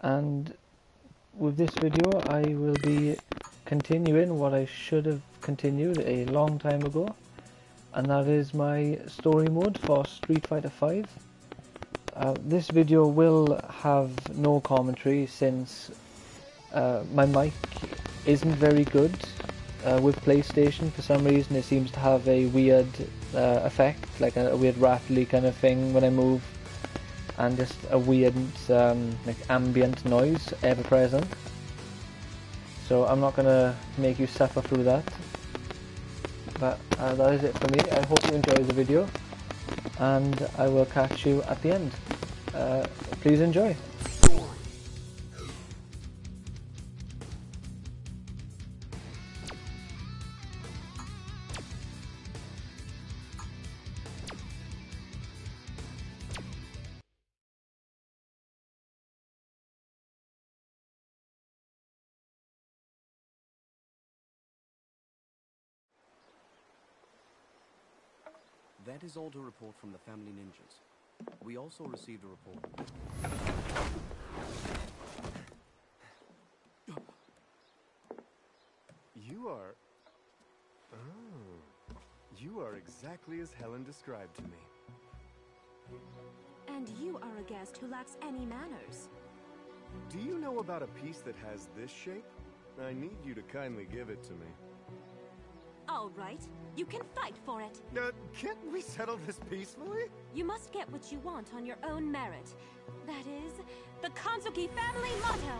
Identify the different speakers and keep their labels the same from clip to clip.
Speaker 1: and with this video I will be continuing what I should have continued a long time ago and that is my story mode for Street Fighter V. Uh, this video will have no commentary since uh, my mic isn't very good uh, with PlayStation. For some reason it seems to have a weird uh, effect, like a, a, weird rattly kind of thing when I move and just a weird um, like ambient noise ever present. So I'm not to make you suffer through that. But uh, that is it for me. I hope you enjoy the video and I will catch you at the end. Uh, please enjoy.
Speaker 2: That is all to report from the family ninjas. We also received a report.
Speaker 3: You are... Oh. You are exactly as Helen described to me.
Speaker 4: And you are a guest who lacks any manners.
Speaker 3: Do you know about a piece that has this shape? I need you to kindly give it to me.
Speaker 4: All right. You can fight for it.
Speaker 3: Uh, can't we settle this peacefully?
Speaker 4: You must get what you want on your own merit. That is, the Kanzuki family motto.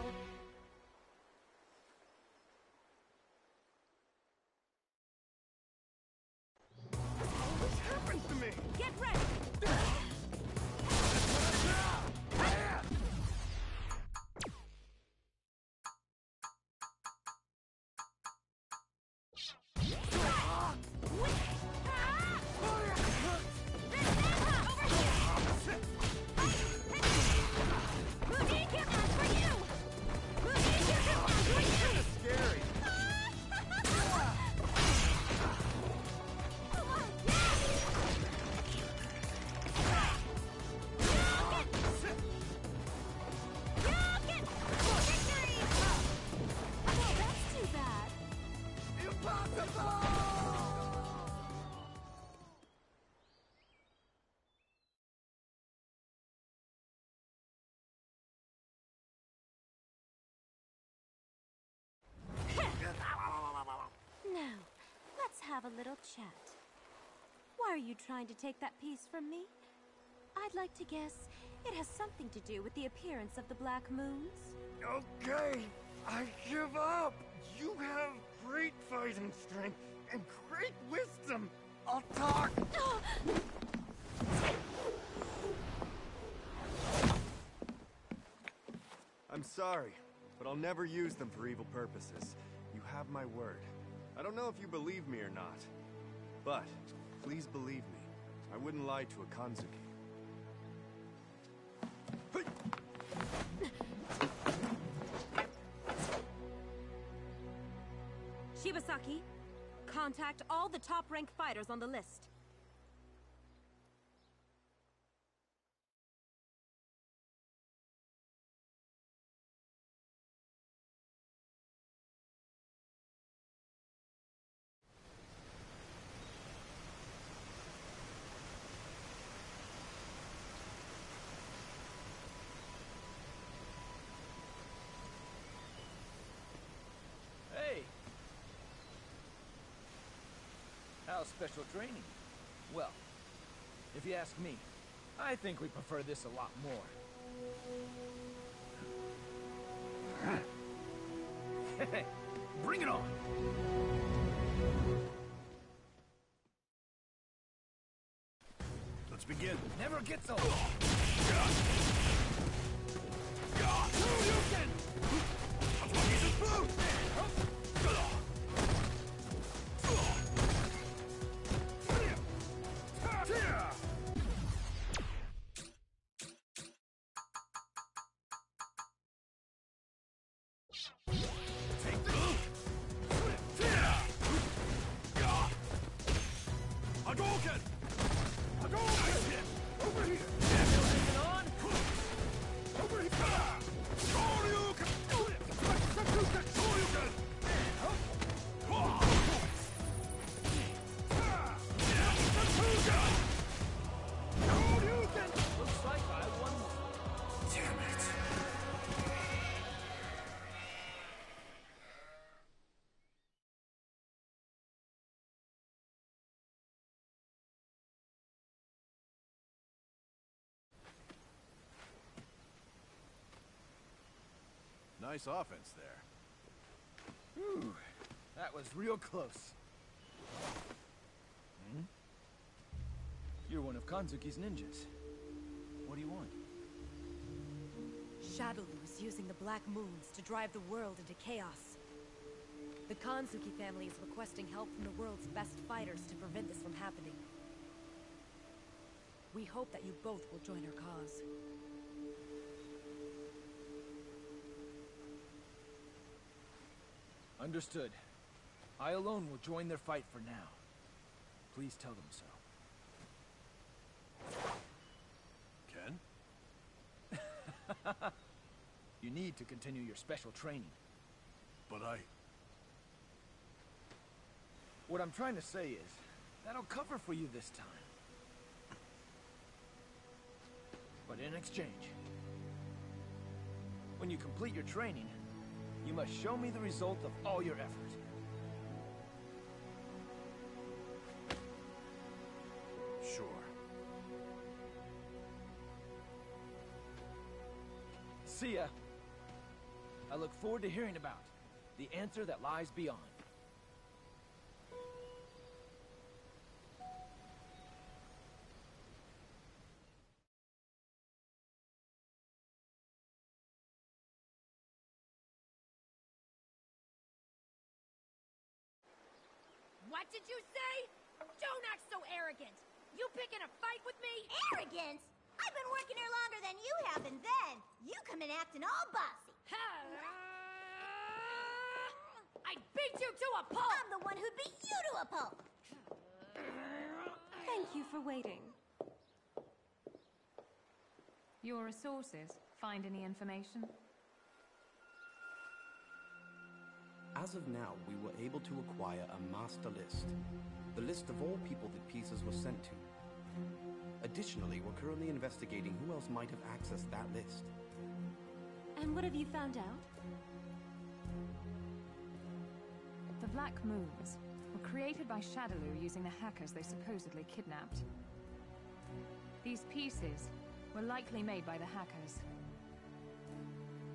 Speaker 4: Have a little chat. Why are you trying to take that piece from me? I'd like to guess it has something to do with the appearance of the Black Moons.
Speaker 3: Okay, I give up. You have great fighting strength and great wisdom. I'll talk. I'm sorry, but I'll never use them for evil purposes. You have my word. I don't know if you believe me or not, but please believe me. I wouldn't lie to a Kanzuki.
Speaker 4: Shibasaki, contact all the top-ranked fighters on the list.
Speaker 5: Hey! How's special training? Well, if you ask me, I think we prefer this a lot more. Bring it on! Let's begin. Never gets old. Hadouken! Hadouken! Over here! Hang on!
Speaker 6: Nice offense there.
Speaker 5: Whew, that was real close. Hmm? You're one of Kanzuki's ninjas. What do you want?
Speaker 7: Shadaloo is using the Black Moons to drive the world into chaos. The Kanzuki family is requesting help from the world's best fighters to prevent this from happening. We hope that you both will join our cause.
Speaker 5: Understood. I alone will join their fight for now. Please tell them so.
Speaker 6: Ken?
Speaker 5: You need to continue your special training.
Speaker 6: But I...
Speaker 5: What I'm trying to say is, that'll cover for you this time. But in exchange, when you complete your training, you must show me the result of all your effort.
Speaker 6: Sure.
Speaker 5: See ya. I look forward to hearing about the answer that lies beyond.
Speaker 8: Did you say? Don't act so arrogant! You picking a fight with me?
Speaker 9: Arrogance? I've been working here longer than you have, and then you come in acting all bossy.
Speaker 8: I'd beat you to a pulp!
Speaker 9: I'm the one who'd beat you to a pulp.
Speaker 4: Thank you for waiting.
Speaker 10: Your resources. Find any information?
Speaker 2: As of now, we were able to acquire a master list. The list of all people that pieces were sent to. Additionally, we're currently investigating who else might have accessed that list.
Speaker 4: And what have you found out?
Speaker 10: The Black Moons were created by Shadaloo using the hackers they supposedly kidnapped. These pieces were likely made by the hackers.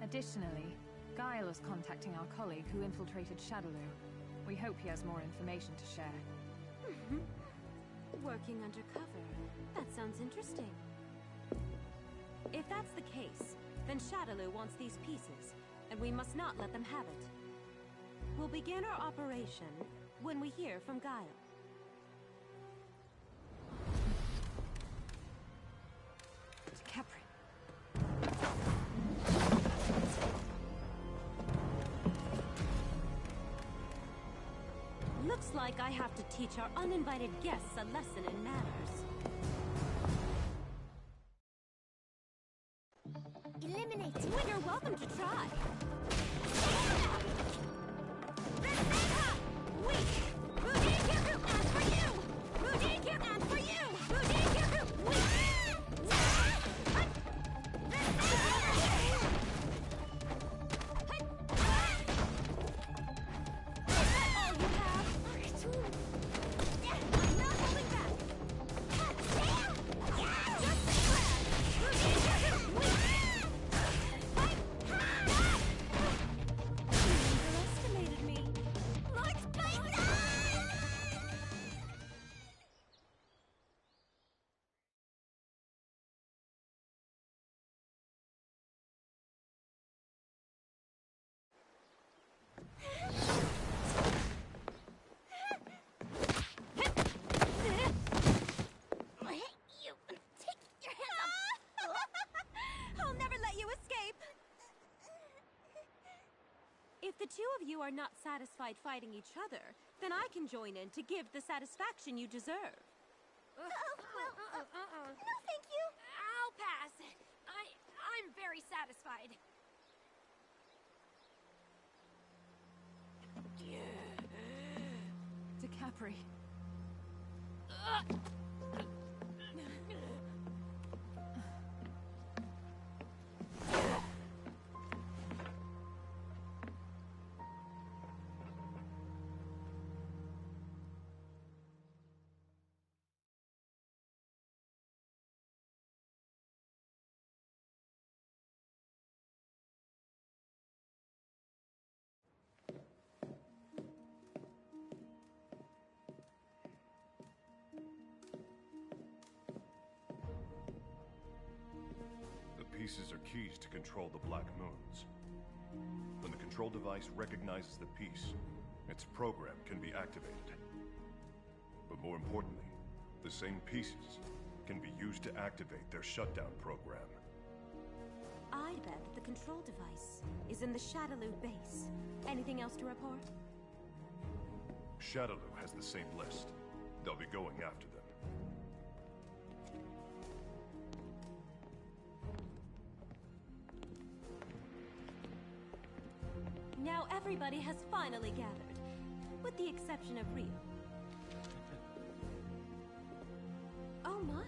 Speaker 10: Additionally, Guile is contacting our colleague who infiltrated Shadaloo. We hope he has more information to share.
Speaker 4: Working undercover. That sounds interesting. If that's the case, then Shadaloo wants these pieces, and we must not let them have it. We'll begin our operation when we hear from Guile. I have to teach our uninvited guests a lesson in manners. Two of you are not satisfied fighting each other, then I can join in to give the satisfaction you deserve.
Speaker 9: Uh, oh, well, uh, uh, uh, no, thank you.
Speaker 8: I'll pass. I... I'm very satisfied.
Speaker 10: To
Speaker 6: To control the Black Moons. When the control device recognizes the piece, its program can be activated. But more importantly, the same pieces can be used to activate their shutdown program.
Speaker 4: I'd bet that the control device is in the Shadaloo base. Anything else to report?
Speaker 6: Shadaloo has the same list. They'll be going after them.
Speaker 4: Everybody has finally gathered, with the exception of Ryu. Oh my!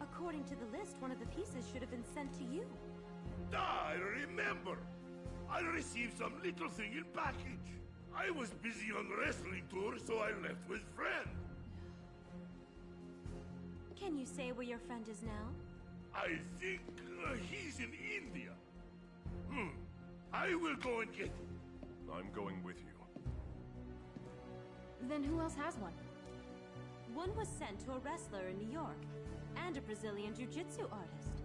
Speaker 4: According to the list, one of the pieces should have been sent to you.
Speaker 11: I remember. I received some little thing in package. I was busy on wrestling tour, so I left with friend.
Speaker 4: Can you say where your friend is now?
Speaker 11: I think uh, he's in India. Hmm. I will go and get him.
Speaker 6: I'm going with you.
Speaker 10: Then who else has one?
Speaker 4: One was sent to a wrestler in New York, and a Brazilian jiu-jitsu artist.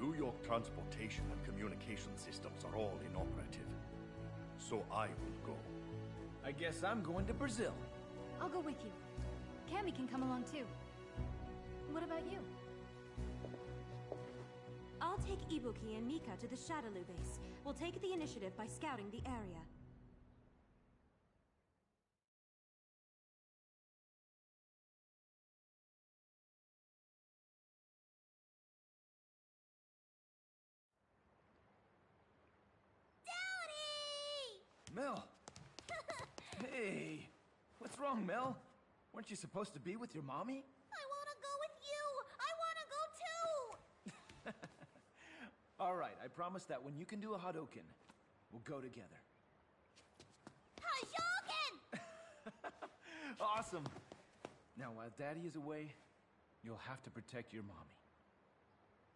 Speaker 12: New York transportation and communication systems are all inoperative. So I will go.
Speaker 5: I guess I'm going to Brazil.
Speaker 13: I'll go with you. Cammy can come along too. What about you?
Speaker 4: I'll take Ibuki and Mika to the Shadaloo base. We'll take the initiative by scouting the area.
Speaker 5: Mel! hey! What's wrong, Mel? Weren't you supposed to be with your mommy?
Speaker 9: I wanna go with you! I wanna go too!
Speaker 5: Alright, I promise that when you can do a Hadouken, we'll go together.
Speaker 9: Hadouken!
Speaker 5: awesome! Now, while Daddy is away, you'll have to protect your mommy.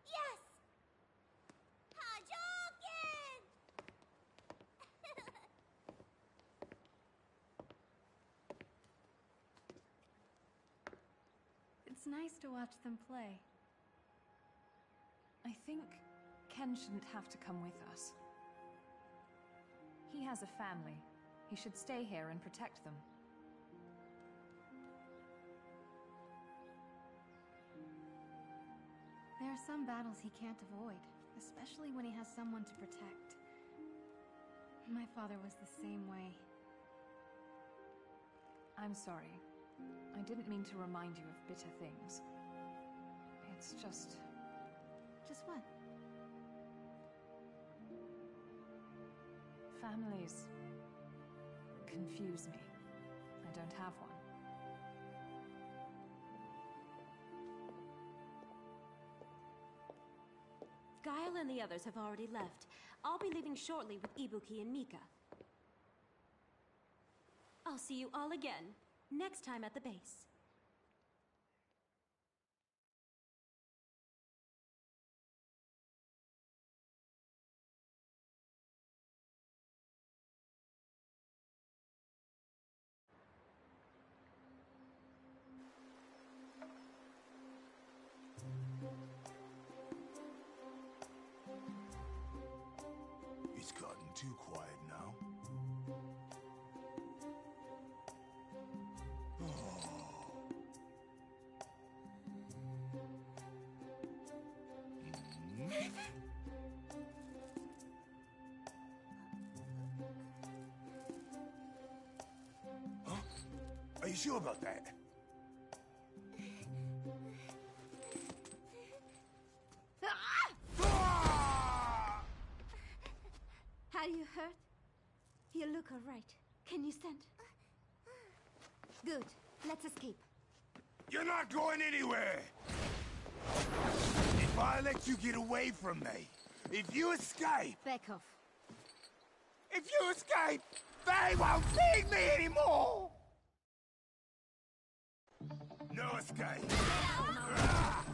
Speaker 9: Yes! Hadouken!
Speaker 13: It's nice to watch them play.
Speaker 10: I think Ken shouldn't have to come with us. He has a family. He should stay here and protect them.
Speaker 13: There are some battles he can't avoid, especially when he has someone to protect. My father was the same way.
Speaker 10: I'm sorry. I didn't mean to remind you of bitter things. It's just...
Speaker 13: Just what?
Speaker 10: Families confuse me. I don't have one.
Speaker 4: Guile and the others have already left. I'll be leaving shortly with Ibuki and Mika. I'll see you all again, next time at the base.
Speaker 11: Sure about that? Ah!
Speaker 8: Are you hurt? You look alright. Can you stand? Good. Let's escape.
Speaker 11: You're not going anywhere! If I let you get away from me, if you escape,
Speaker 8: Back off.
Speaker 11: if you escape, they won't need me anymore! No escape! Ah!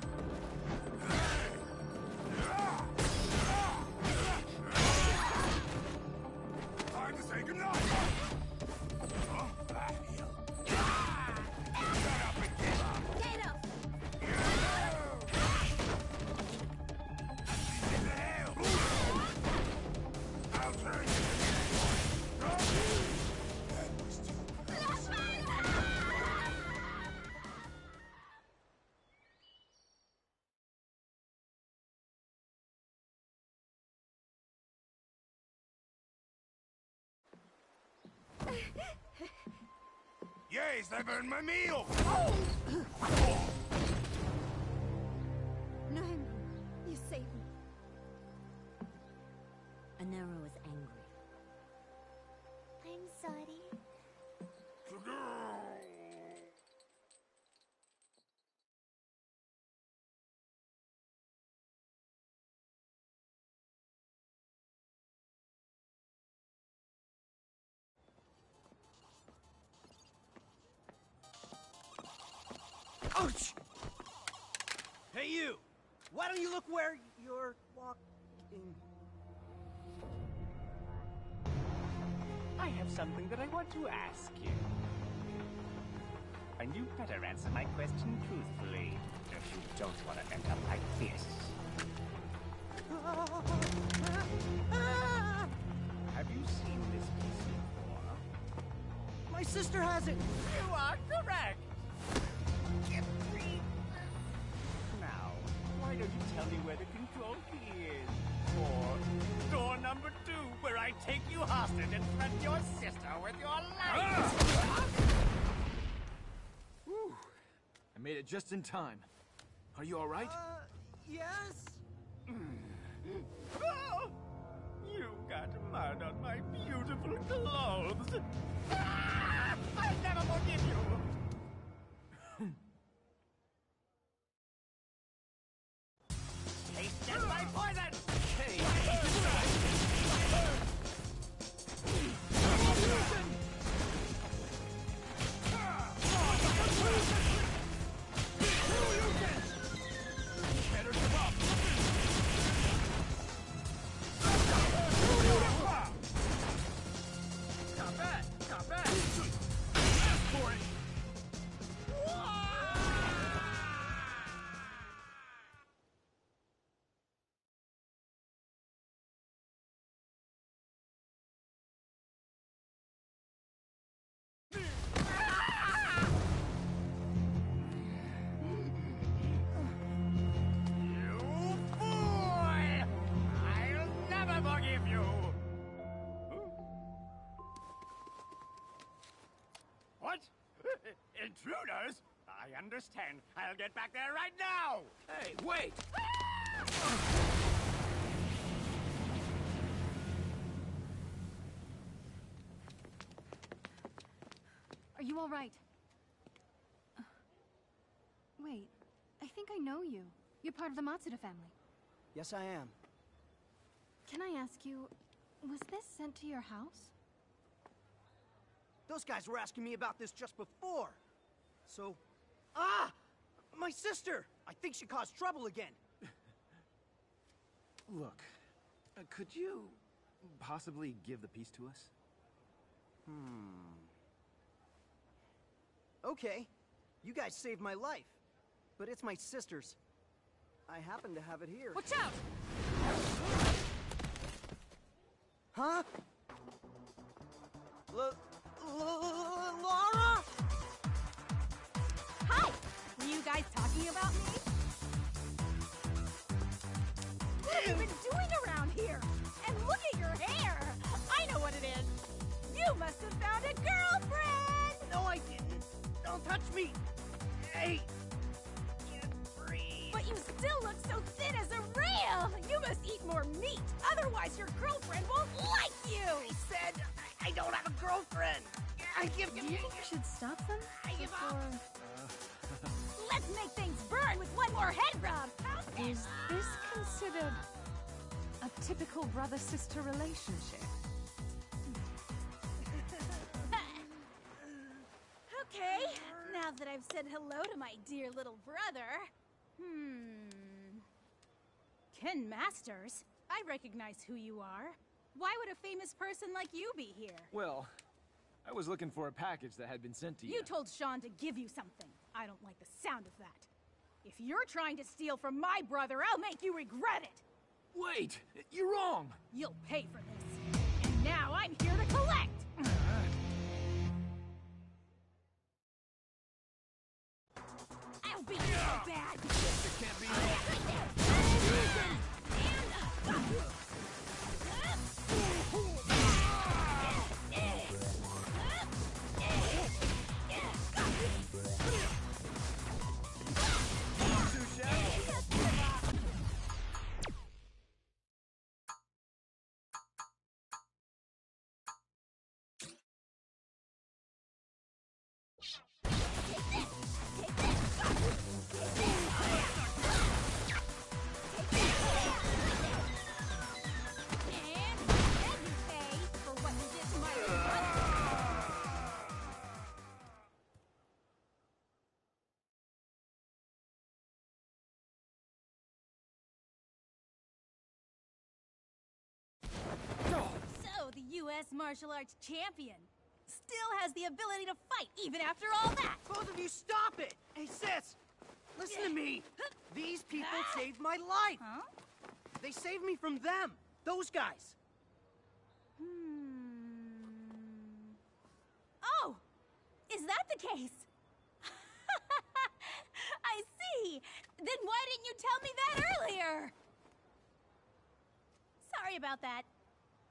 Speaker 8: Yes, I burned my meal!
Speaker 7: No,
Speaker 14: Ouch! Hey, you! Why don't you look where you're walking?
Speaker 15: I have something that I want to ask you. And you better answer my question truthfully, if you don't want to end up like this. Have you seen this piece before?
Speaker 14: My sister has it!
Speaker 15: You are correct! Now, why don't you tell me where the control key is? Or door number two, where I take you hostage and threaten your sister with your life?
Speaker 14: Whew. I made it just in time. Are you alright?
Speaker 15: Uh,
Speaker 14: yes?
Speaker 15: Oh, you got mud on my beautiful clothes. Ah, I'll never forgive you. Intruders? I understand. I'll get back there right now.
Speaker 14: Hey, wait!
Speaker 13: Are you all right? Uh, Wait, I think I know you. You're part of the Matsuda family.
Speaker 14: Yes, I am.
Speaker 13: Can I ask you, was this sent to your house?
Speaker 14: Those guys were asking me about this just before. So... Ah! My sister! I think she caused trouble again.
Speaker 5: Look, uh, could you possibly give the piece to us?
Speaker 14: Hmm. Okay. You guys saved my life. But it's my sister's. I happen to have it here.
Speaker 10: Watch out!
Speaker 14: Huh? L- L- Laura?
Speaker 9: Hi! Were you guys talking about me? What have you been doing around here? And look at your hair! I know what it is! You must have found a girlfriend!
Speaker 14: No, I didn't. Don't touch me. Hey! Can't breathe.
Speaker 9: But you still look so thin as a rail! You must eat more meat, otherwise your girlfriend won't like you!
Speaker 14: I said I don't have a girlfriend. I give
Speaker 13: Do you think you should stop them?
Speaker 14: I give up.
Speaker 9: Let's make things burn with one more head rub!
Speaker 10: Is this considered a typical brother-sister relationship?
Speaker 9: Okay, now that I've said hello to my dear little brother. Hmm. Ken Masters? I recognize who you are. Why would a famous person like you be here?
Speaker 14: Well, I was looking for a package that had been sent to you.
Speaker 9: You told Sean to give you something. I don't like the sound of that. If you're trying to steal from my brother, I'll make you regret it!
Speaker 14: Wait! You're wrong!
Speaker 9: You'll pay for this. And now I'm here to collect! I'll be so bad!
Speaker 14: Can't be.
Speaker 9: U.S. martial arts champion. Still has the ability to fight even after all that.
Speaker 14: Both of you stop it! Hey, sis! Listen to me! These people saved my life!
Speaker 9: Huh?
Speaker 14: They saved me from them! Those guys!
Speaker 9: Hmm. Oh! Is that the case? I see! Then why didn't you tell me that earlier? Sorry about that.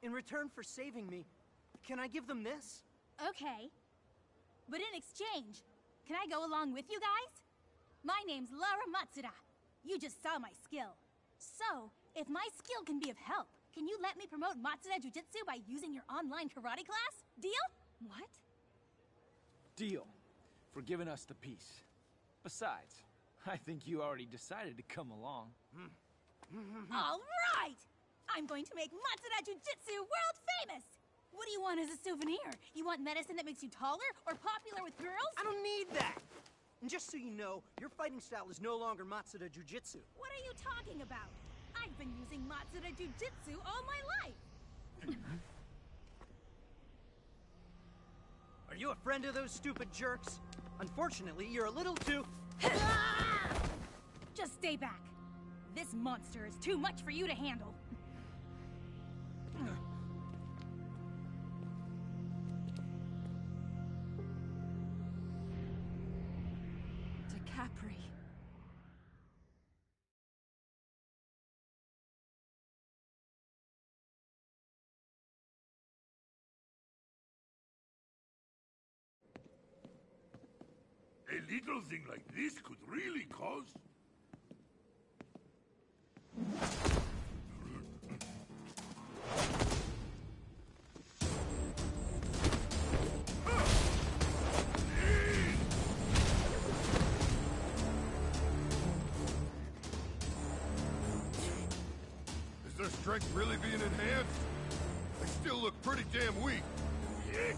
Speaker 14: In return for saving me, can I give them this?
Speaker 9: Okay. But in exchange, can I go along with you guys? My name's Laura Matsuda. You just saw my skill. So, if my skill can be of help, can you let me promote Matsuda Jujitsu by using your online karate class? Deal? What?
Speaker 5: Deal. For giving us the piece. Besides, I think you already decided to come along.
Speaker 9: All right! I'm going to make Matsuda Jujitsu world famous! What do you want as a souvenir? You want medicine that makes you taller or popular with girls?
Speaker 14: I don't need that! And just so you know, your fighting style is no longer Matsuda Jujitsu.
Speaker 9: What are you talking about? I've been using Matsuda Jujitsu all my life!
Speaker 14: Are you a friend of those stupid jerks? Unfortunately, you're a little too...
Speaker 9: Just stay back. This monster is too much for you to handle.
Speaker 11: A little thing like this could really cause...
Speaker 6: Is their strength really being enhanced? They still look pretty damn weak.
Speaker 11: Yeah!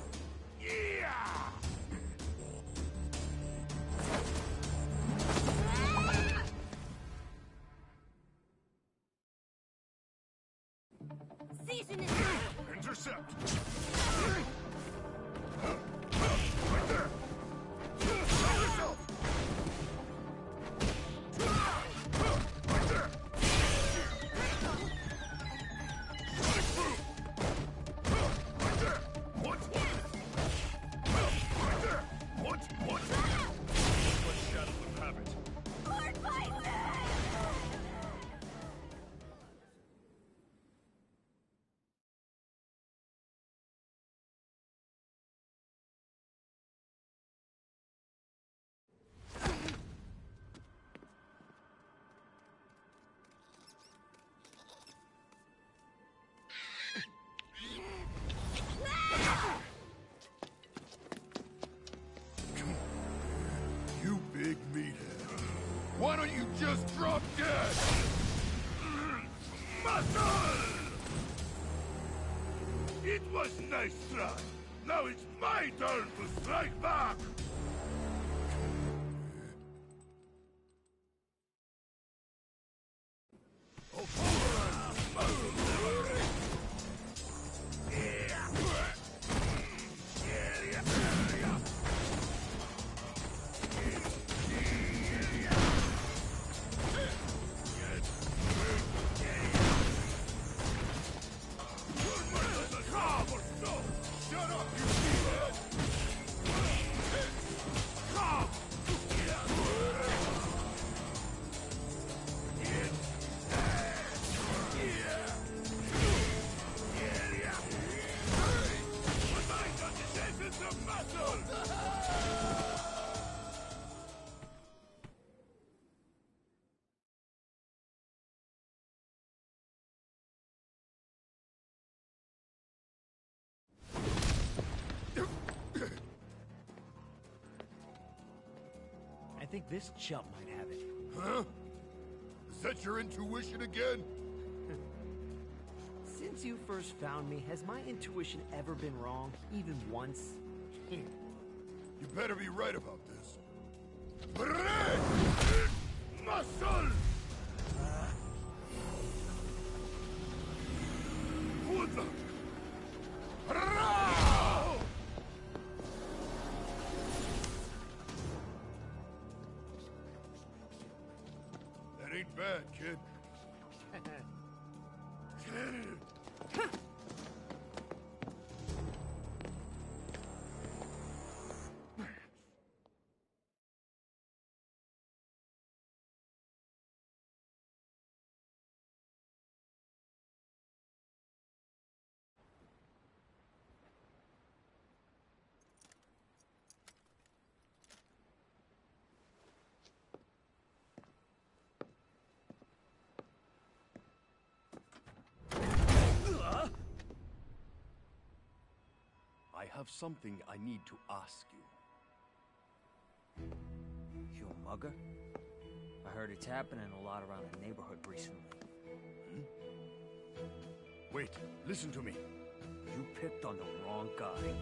Speaker 6: Just drop dead?
Speaker 11: Muscle! It was nice try. Now it's my turn to strike back!
Speaker 15: I think this chump might have it.
Speaker 6: Huh? Is that your intuition again?
Speaker 14: Since you first found me, has my intuition ever been wrong? Even once? Hmm.
Speaker 6: You better be right about this.
Speaker 11: Muscle!
Speaker 12: I have something I need to ask you.
Speaker 16: You a mugger? I heard it's happening a lot around the neighborhood recently.
Speaker 12: Hmm? Wait, listen to me.
Speaker 16: You picked on the wrong guy.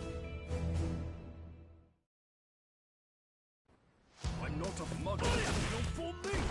Speaker 12: I'm not a mugger. Don't fool me!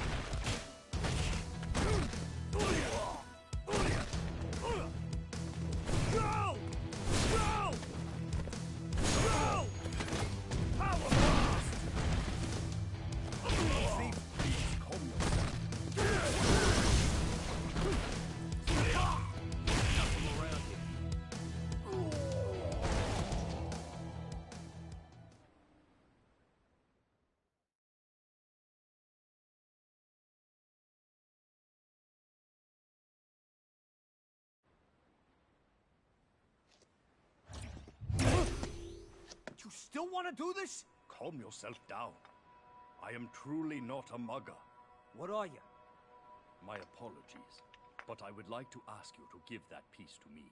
Speaker 12: Still want to do this? Calm yourself down. I am truly not a mugger.
Speaker 16: What are you?
Speaker 12: My apologies, but I would like to ask you to give that piece to me.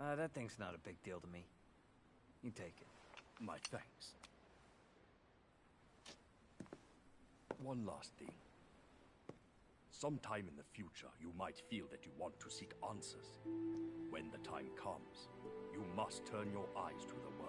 Speaker 16: Uh, that thing's not a big deal to me. You take it.
Speaker 12: My thanks. One last thing. Sometime in the future, you might feel that you want to seek answers. When the time comes, you must turn your eyes to the world.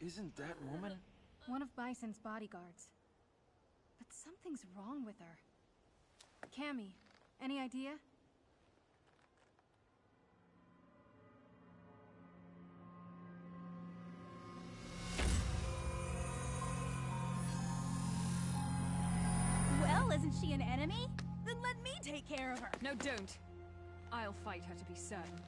Speaker 5: Isn't that woman?
Speaker 13: One of Bison's bodyguards. But something's wrong with her. Cammy, any idea?
Speaker 9: Well, isn't she an enemy? Then let me take care of her.
Speaker 10: No, don't. I'll fight her to be certain.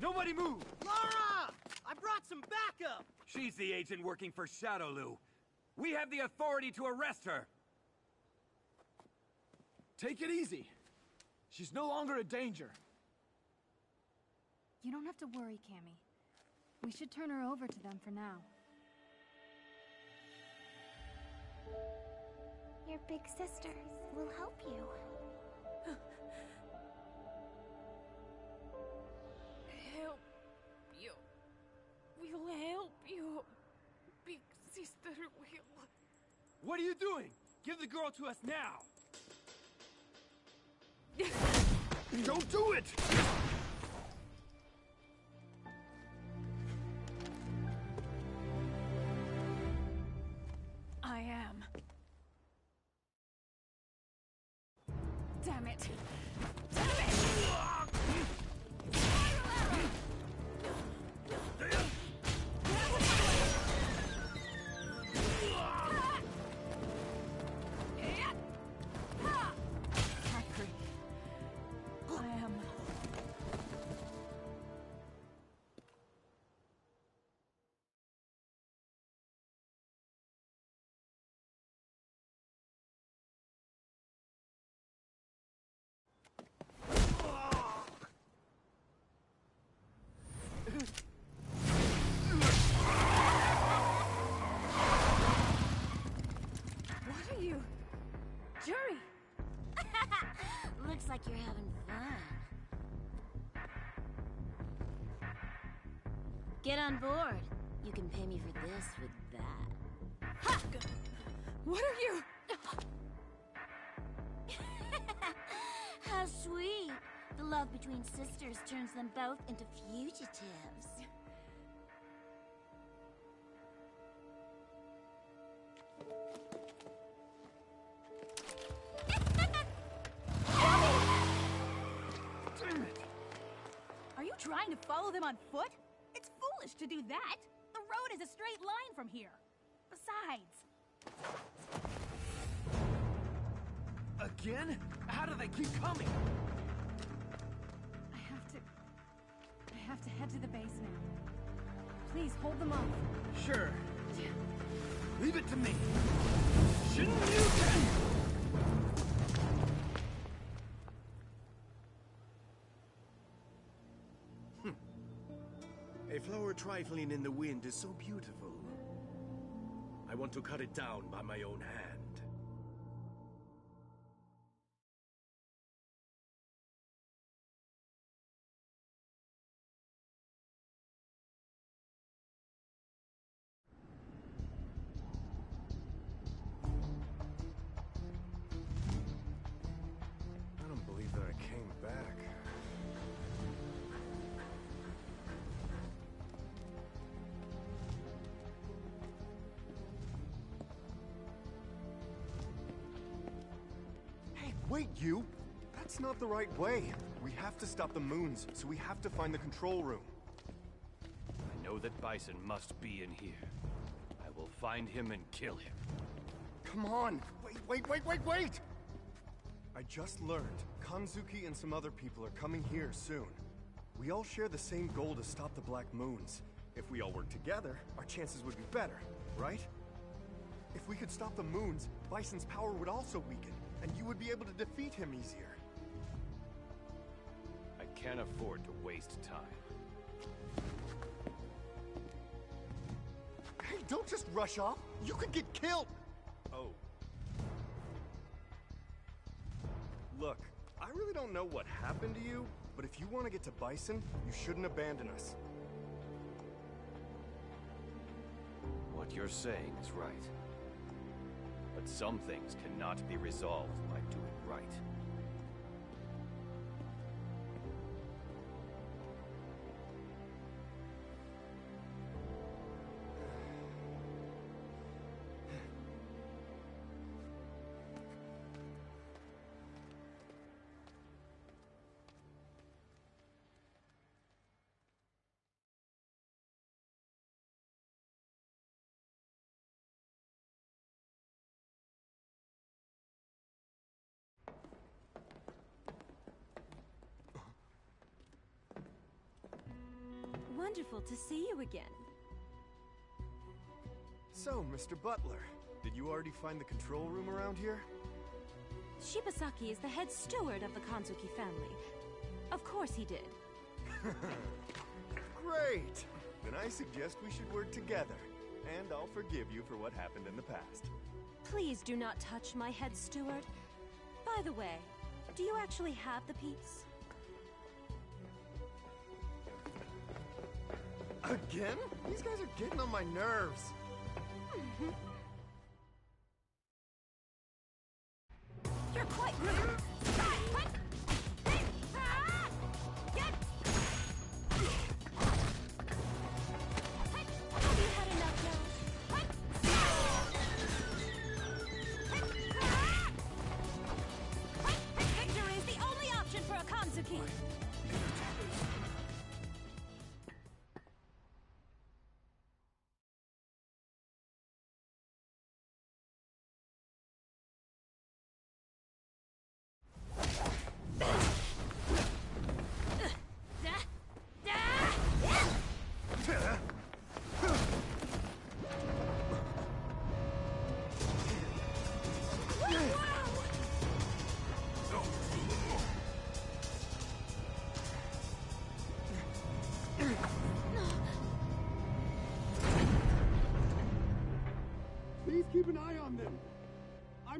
Speaker 5: Nobody move!
Speaker 14: Laura! I brought some backup!
Speaker 5: She's the agent working for Shadaloo. We have the authority to arrest her. Take it easy. She's no longer a danger.
Speaker 13: You don't have to worry, Cammy. We should turn her over to them for now.
Speaker 7: Your big sister will help you.
Speaker 10: We'll help you. Big sister will.
Speaker 5: What are you doing? Give the girl to us now!
Speaker 12: Don't do it!
Speaker 10: I am. Damn it.
Speaker 17: Get on board. You can pay me for this with that.
Speaker 9: Ha! What are you?
Speaker 17: How sweet. The love between sisters turns them both into fugitives.
Speaker 9: Are you trying to follow them on foot? Foolish to do that. The road is a straight line from here. Besides,
Speaker 5: Again? How do they keep coming?
Speaker 13: I have to... I have to head to the base now. Please, hold them off.
Speaker 5: Sure. Leave it to me. Shinryuken! Hmm. Flower trifling in the wind is so beautiful. I want to cut it down by my own hand.
Speaker 3: Wait, you! That's not the right way. We have to stop the moons, so we have to find the control room.
Speaker 18: I know that Bison must be in here. I will find him and kill him.
Speaker 3: Come on! Wait, wait, wait, wait, wait! I just learned Kanzuki and some other people are coming here soon. We all share the same goal to stop the Black Moons. If we all work together, our chances would be better, right? If we could stop the moons, Bison's power would also weaken, and you would be able to defeat him easier.
Speaker 18: I can't afford to waste time.
Speaker 3: Hey, don't just rush off! You could get killed! Oh. Look, I really don't know what happened to you, but if you want to get to Bison, you shouldn't abandon us.
Speaker 18: What you're saying is right. Some things cannot be resolved by doing right.
Speaker 4: Wonderful to see you again.
Speaker 3: So, Mr. Butler, did you already find the control room around here?
Speaker 4: Shibasaki is the head steward of the Kanzuki family. Of course he did.
Speaker 3: Great! Then I suggest we should work together, and I'll forgive you for what happened in the past.
Speaker 4: Please do not touch my head steward. By the way, do you actually have the piece?
Speaker 3: Again? These guys are getting on my nerves.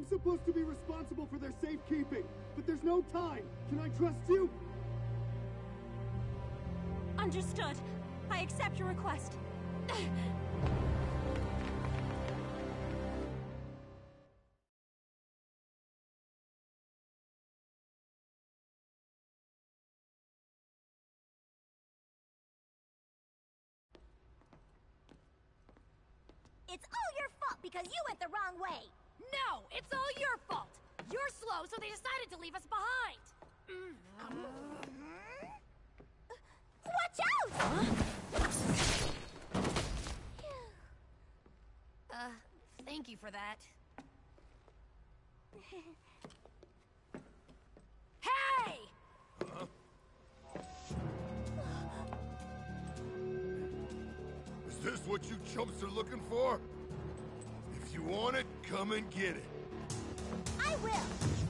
Speaker 3: supposed to be responsible for their safekeeping, but there's no time. Can I trust you?
Speaker 4: Understood. I accept your request.
Speaker 7: It's all your fault because you went the wrong way.
Speaker 9: No, it's all your fault. You're slow, so they decided to leave us behind.
Speaker 7: Watch out!
Speaker 9: Uh, thank you for that. Hey!
Speaker 19: Is this what you chumps are looking for? You want it, come and get it.
Speaker 7: I will.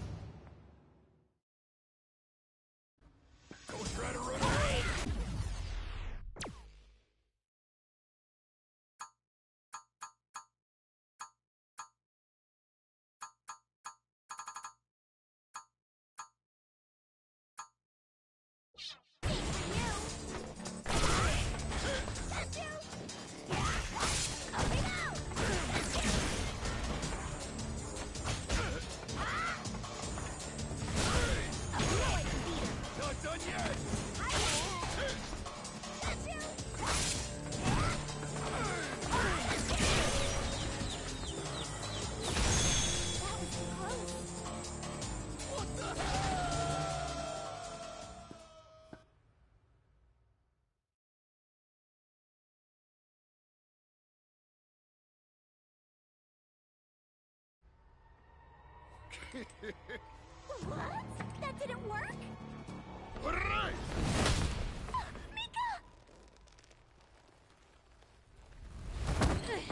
Speaker 7: What? That didn't work?
Speaker 19: Right!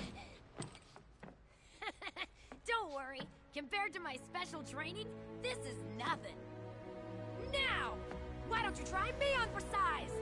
Speaker 9: Don't worry. Compared to my special training, this is nothing. Now! Why don't you try me on for size?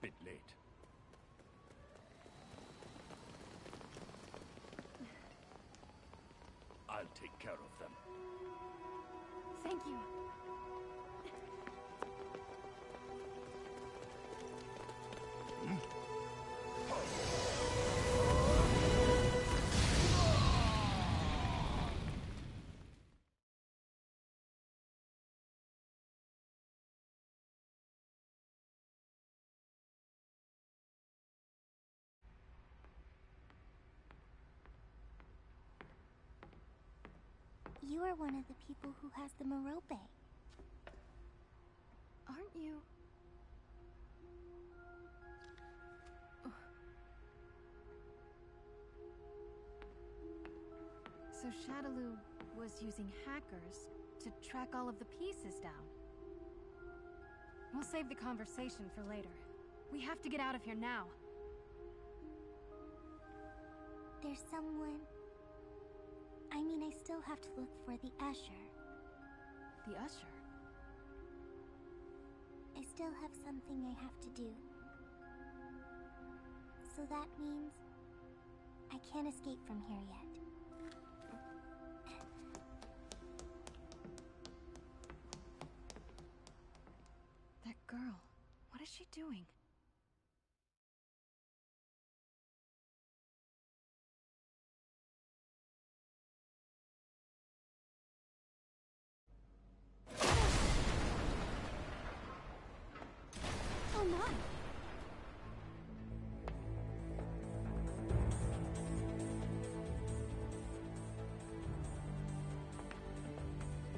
Speaker 12: Bit late. I'll take care of them.
Speaker 13: Thank you.
Speaker 7: You are one of the people who has the Merope.
Speaker 13: Aren't you? So Shadaloo was using hackers to track all of the pieces down. We'll save the conversation for later. We have to get out of here now.
Speaker 17: There's someone... I mean, I still have to look for the Usher.
Speaker 13: The Usher?
Speaker 17: I still have something I have to do. So that means... I can't escape from here yet.
Speaker 13: That girl. What is she doing?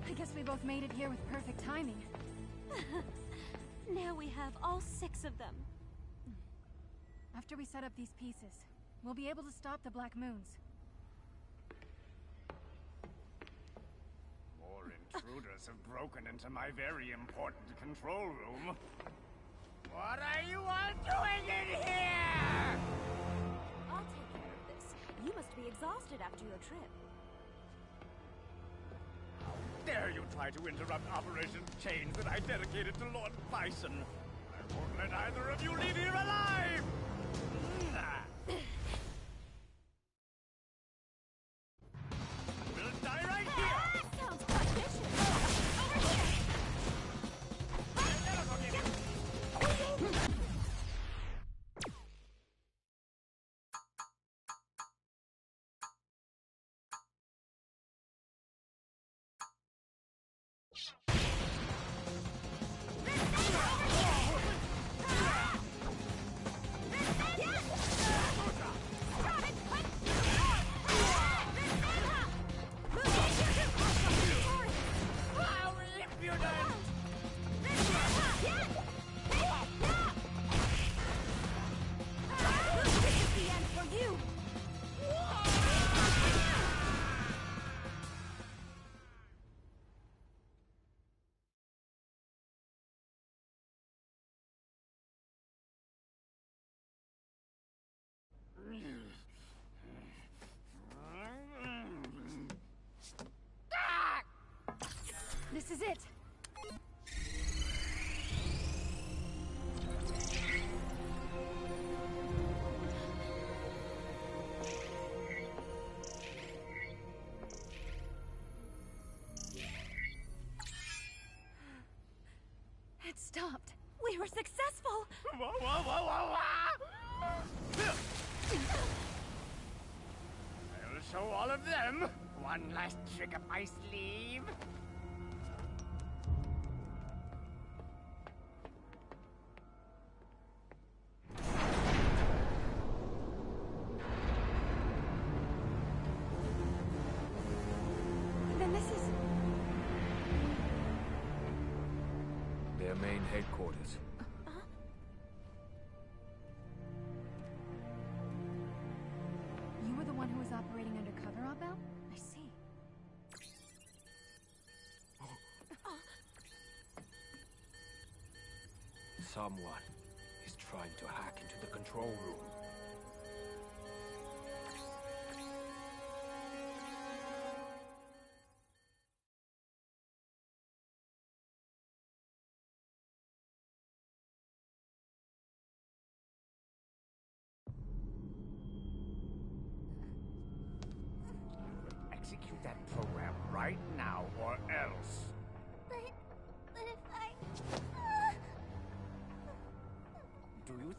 Speaker 13: I guess we both made it here with perfect timing.
Speaker 4: now we have all six of them.
Speaker 13: After we set up these pieces, we'll be able to stop the Black Moons.
Speaker 15: More intruders have broken into my very important control room. What are you all doing in here?
Speaker 4: I'll take care of this. You must be exhausted after your trip.
Speaker 15: How dare you try to interrupt Operation Change that I dedicated to Lord Bison? I won't let either of you leave here alive!
Speaker 4: We were successful.
Speaker 15: Whoa, whoa, whoa! I'll show all of them one last trick up my sleeve.
Speaker 5: Someone is trying to hack into the control room.
Speaker 15: Execute that program right now,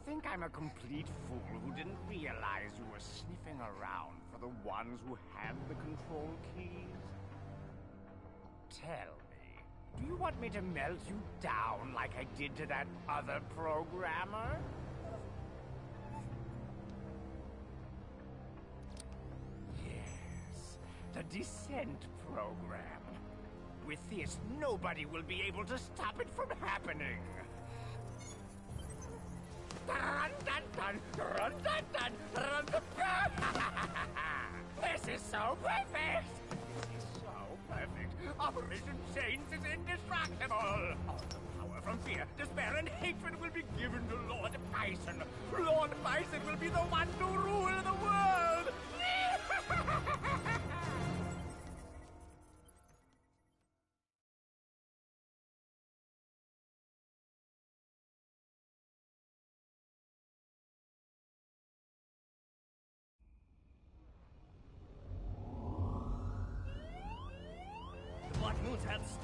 Speaker 15: think I'm a complete fool who didn't realize you were sniffing around for the ones who have the control keys? Tell me, do you want me to melt you down like I did to that other programmer? Yes, the Descent program. With this, nobody will be able to stop it from happening. This is so perfect! This is so perfect. Operation Chains is indestructible. All the power from fear, despair, and hatred will be given to Lord Bison. Lord Bison will be the one to rule the world.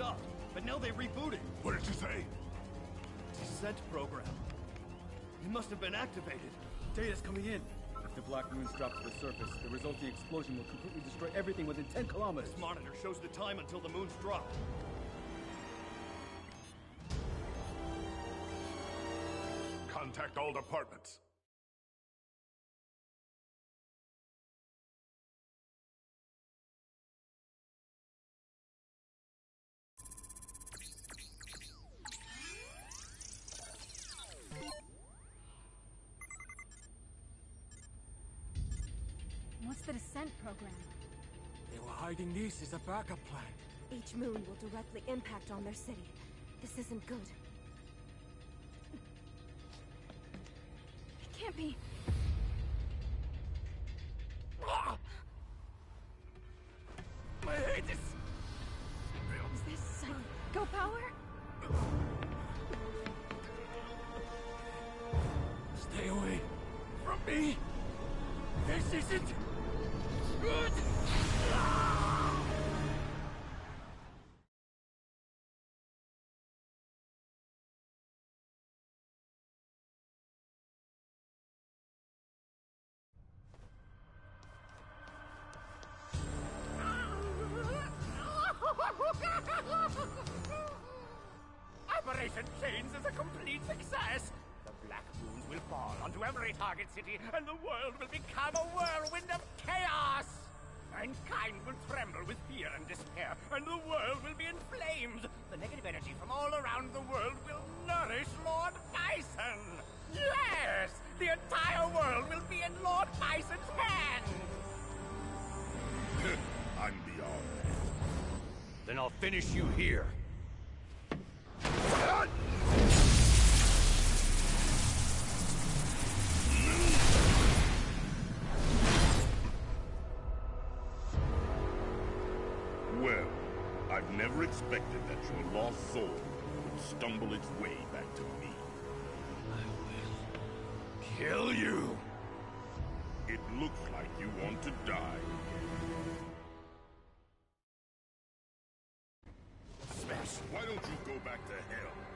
Speaker 14: Moons had stopped, but now they rebooted.
Speaker 20: What did you say?
Speaker 14: Descent program. It must have been activated. Data's coming in.
Speaker 21: If the Black Moons drop to the surface, the resulting explosion will completely destroy everything within 10 kilometers.
Speaker 14: This monitor shows the time until the moons drop.
Speaker 20: Contact all departments.
Speaker 22: This as a backup plan.
Speaker 4: Each moon will directly impact on their city. This isn't good.
Speaker 13: It can't be.
Speaker 15: Complete success. The Black Moons will fall onto every target city, and the world will become a whirlwind of chaos. Mankind will tremble with fear and despair, and the world will be in flames. The negative energy from all around the world will nourish Lord Bison. Yes, the entire world will be in Lord Bison's hands.
Speaker 20: I'm beyond
Speaker 18: Then I'll finish you here.
Speaker 20: Expected that your lost soul would stumble its way back to me.
Speaker 18: I will kill you!
Speaker 20: It looks like you want to die.
Speaker 15: Smash.
Speaker 20: Why don't you go back to hell?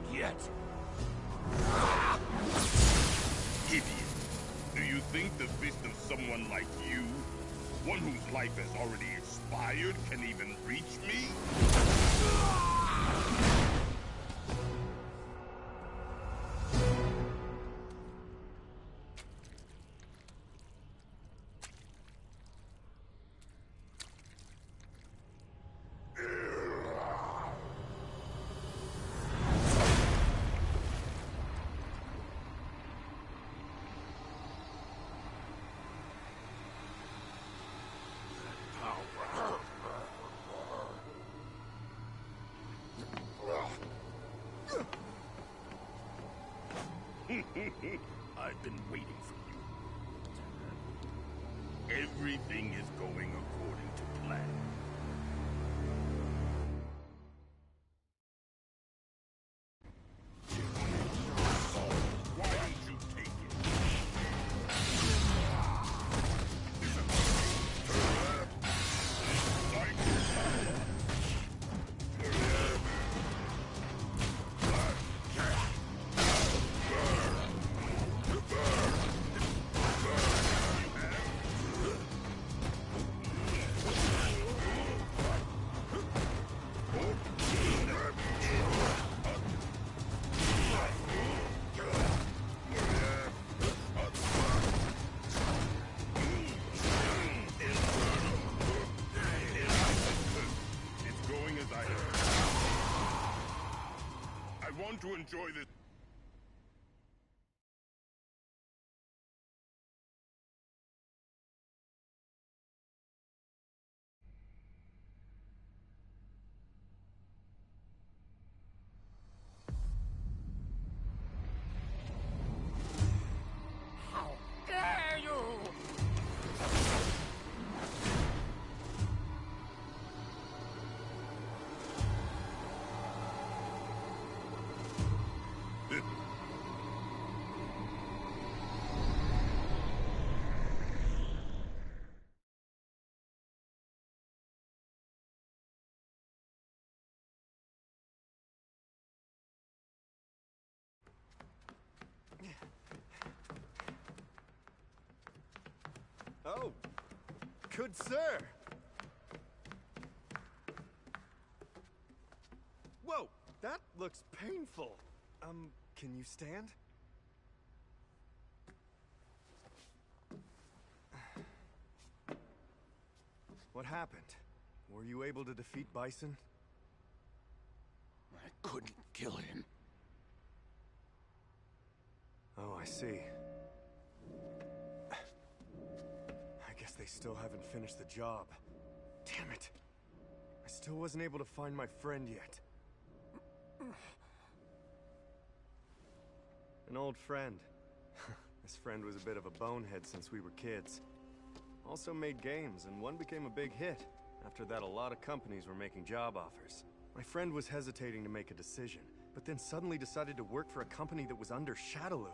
Speaker 18: Not yet.
Speaker 20: Idiot. Do you think the fist of someone like you, one whose life has already expired, can even reach me? I've been waiting for you. Everything is going according to plan. Enjoy this.
Speaker 3: Oh, good sir. Whoa, that looks painful. Um, can you stand? What happened? Were you able to defeat Bison?
Speaker 20: I couldn't kill him.
Speaker 3: Oh, I see. They still haven't finished the job. Damn it. I still wasn't able to find my friend yet. An old friend. this friend was a bit of a bonehead since we were kids. Also made games, and one became a big hit. After that, a lot of companies were making job offers. My friend was hesitating to make a decision, but then suddenly decided to work for a company that was under Shadaloo.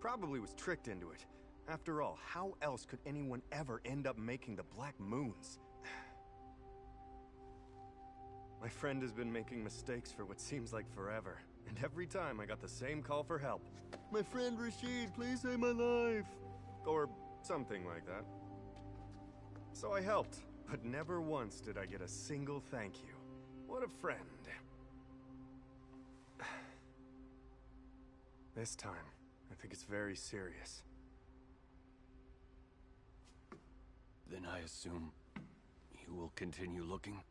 Speaker 3: Probably was tricked into it. After all, how else could anyone ever end up making the Black Moons? My friend has been making mistakes for what seems like forever, and every time I got the same call for help. My friend Rashid, please save my life! Or something like that. So I helped, but never once did I get a single thank you. What a friend. This time, I think it's very serious.
Speaker 18: Then I assume you will continue looking?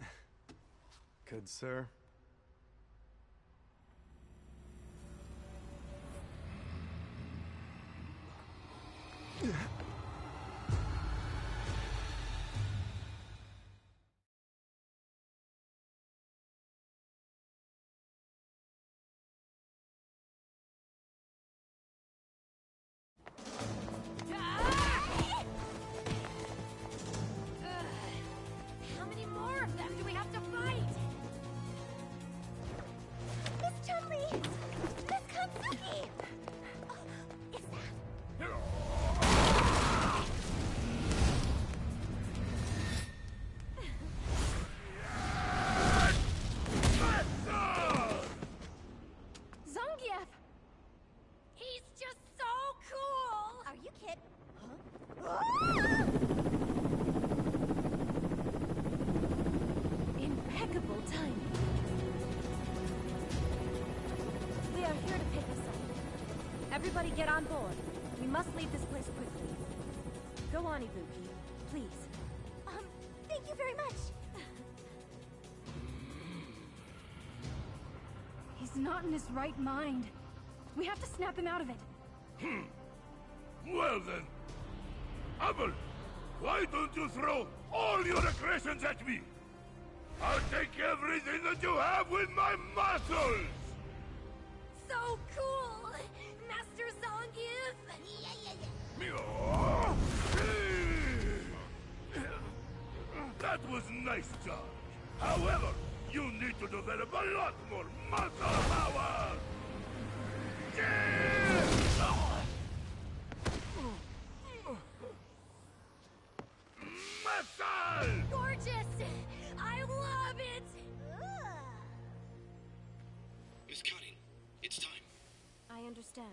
Speaker 3: Good, sir.
Speaker 4: get on board. We must leave this place quickly. Go on, Ibuki. Please.
Speaker 7: Um, thank you very much.
Speaker 13: He's not in his right mind. We have to snap him out of it.
Speaker 20: Hmm. Well then, Abel, why don't you throw all your aggressions at me? I'll take everything that you have with my muscles!
Speaker 7: so cool!
Speaker 11: Was nice, John. However, you need to develop a lot more muscle power! Muscle!
Speaker 7: Gorgeous! I love it!
Speaker 23: Miss Cunning, it's time.
Speaker 4: I understand.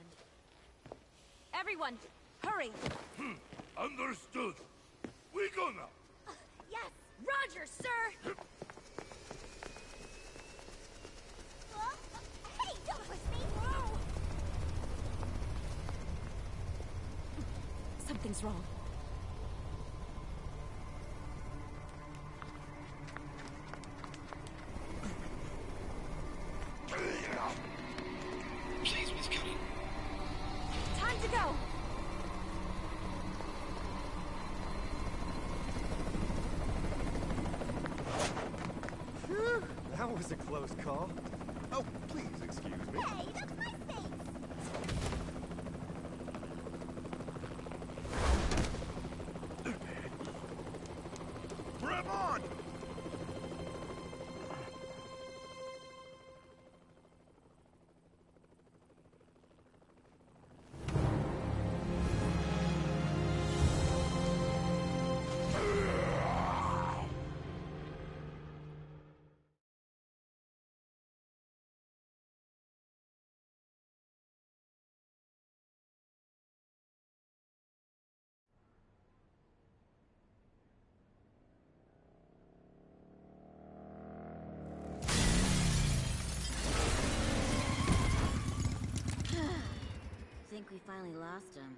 Speaker 4: Everyone, hurry!
Speaker 11: Hmm, understood. We go now.
Speaker 7: Yes! Roger, sir! Hey, don't push me!
Speaker 4: Something's wrong.
Speaker 3: Close call. Oh, please excuse me.
Speaker 17: We finally lost him.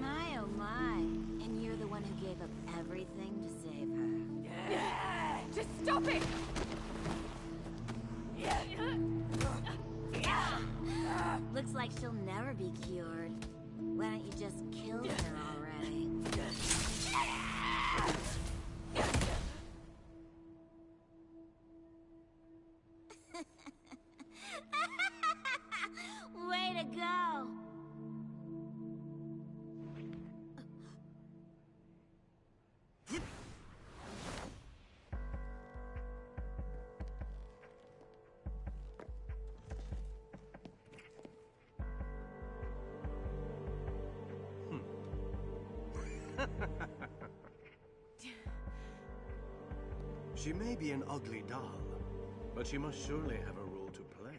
Speaker 17: My oh my. And you're the one who gave up everything to save her.
Speaker 10: Just stop it!
Speaker 14: She may be an ugly doll, but she must surely have a role to play.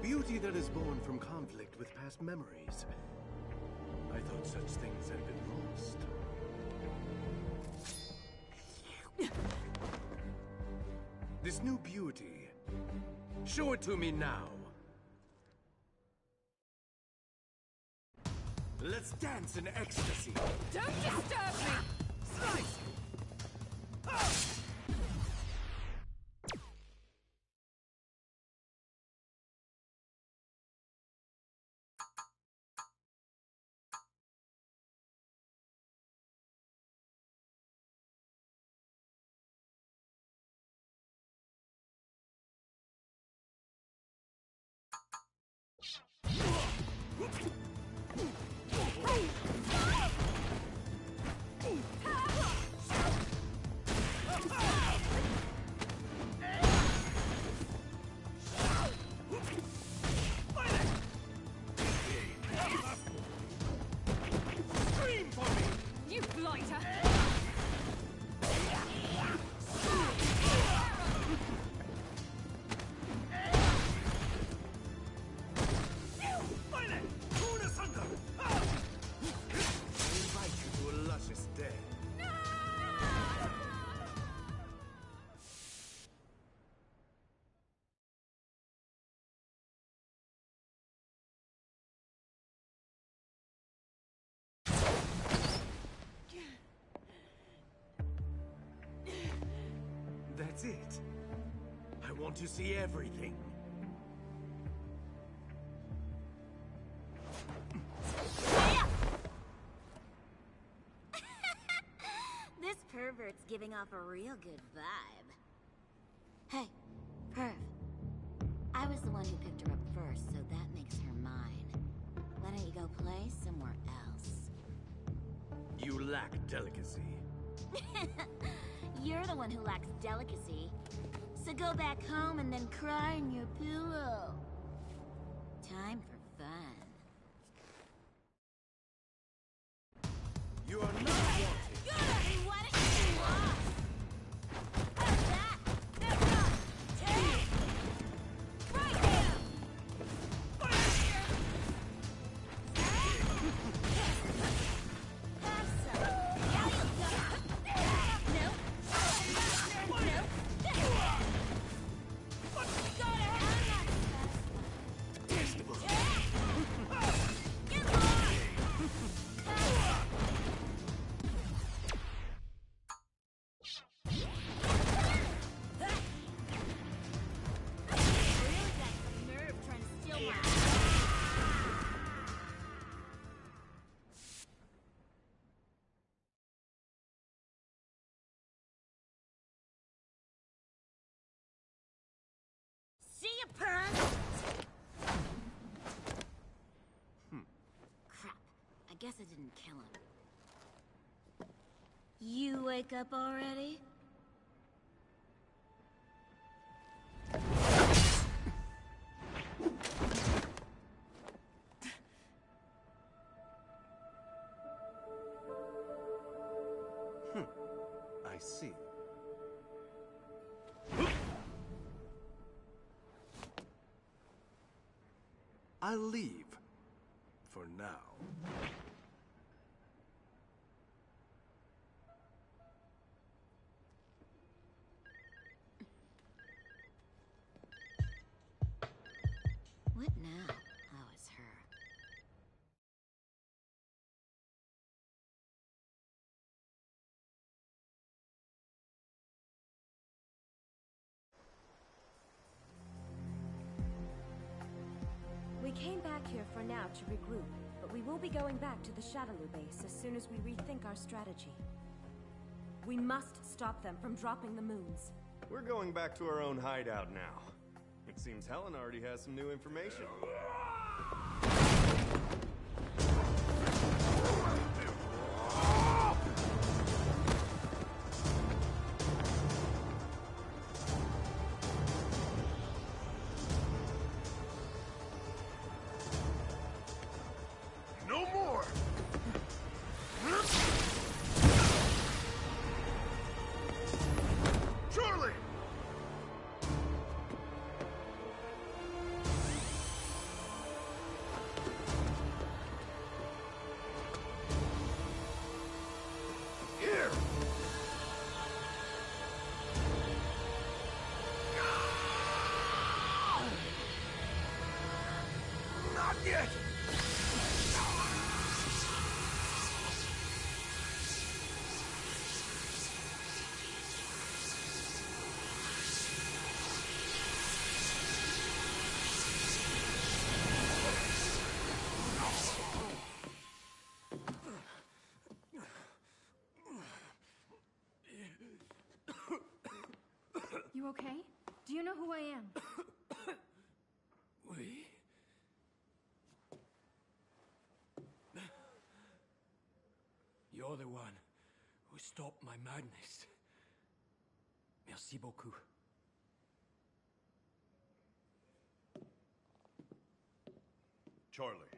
Speaker 14: Beauty that is born from conflict with past memories. I thought such things had been lost. This new beauty. Show it to me now. Let's dance in ecstasy.
Speaker 10: Don't disturb me!
Speaker 14: Slice!
Speaker 11: Scream ah!
Speaker 14: That's it. I want to see everything.
Speaker 17: this pervert's giving off a real good vibe. Hey, Perv. I was the one who picked her up first, so that makes her mine. Why don't you go play somewhere else?
Speaker 14: You lack delicacy.
Speaker 17: You're the one who lacks delicacy. So go back home and then cry in your pillow. Time for fun. Guess I didn't kill him. You wake up already?
Speaker 14: Hmm. I see. I'll leave. For now.
Speaker 4: For now to regroup, but we will be going back to the Shadaloo base as soon as we rethink our strategy. We must stop them from dropping the moons.
Speaker 3: We're going back to our own hideout now. It seems Helen already has some new information.
Speaker 13: Okay? Do you know who I am?
Speaker 12: We? You're the one who stopped my madness. Merci beaucoup.
Speaker 6: Charlie.